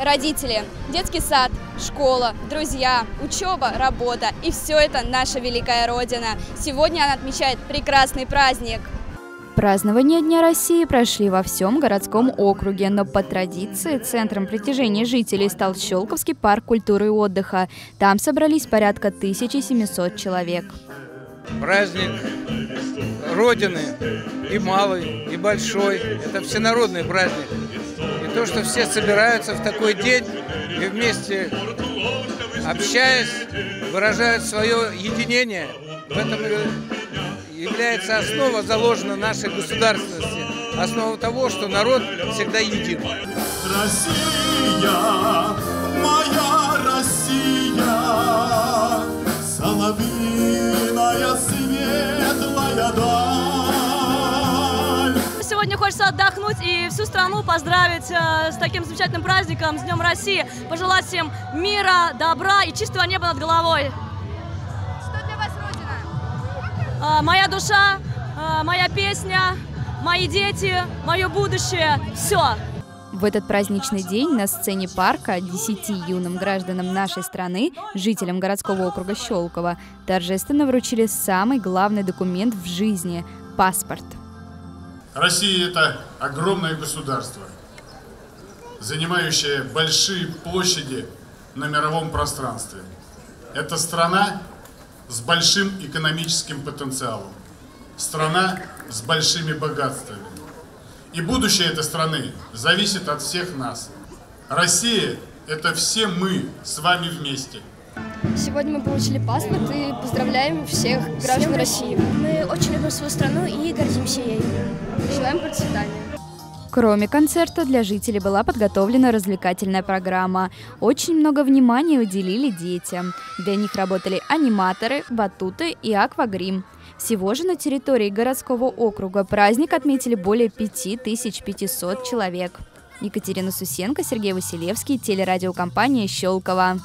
Родители, детский сад, школа, друзья, учеба, работа. И все это наша великая Родина. Сегодня она отмечает прекрасный праздник. Празднования Дня России прошли во всем городском округе, но по традиции центром притяжения жителей стал Щелковский парк культуры и отдыха. Там собрались порядка 1700 человек. Праздник Родины и малый, и большой. Это всенародный праздник. То, что все собираются в такой день и вместе общаясь, выражают свое единение, в этом является основа заложена нашей государственности, основа того, что народ всегда един. Россия, моя Россия, соловьиная светлая даль. Сегодня хочется отдохнуть и всю страну поздравить э, с таким замечательным праздником, с Днем России, пожелать всем мира, добра и чистого неба над головой. А, моя душа, а, моя песня, мои дети, мое будущее, все. В этот праздничный день на сцене парка 10 юным гражданам нашей страны, жителям городского округа Щелково, торжественно вручили самый главный документ в жизни – паспорт. Россия – это огромное государство, занимающее большие площади на мировом пространстве. Это страна, с большим экономическим потенциалом. Страна с большими богатствами. И будущее этой страны зависит от всех нас. Россия – это все мы с вами вместе. Сегодня мы получили паспорт и поздравляем всех граждан России. Мы очень любим свою страну и гордимся ею. Желаем процветания. Кроме концерта, для жителей была подготовлена развлекательная программа. Очень много внимания уделили детям. Для них работали аниматоры, батуты и аквагрим. Всего же на территории городского округа праздник отметили более 5500 человек. Екатерина Сусенко, Сергей Василевский, телерадиокомпания «Щелково».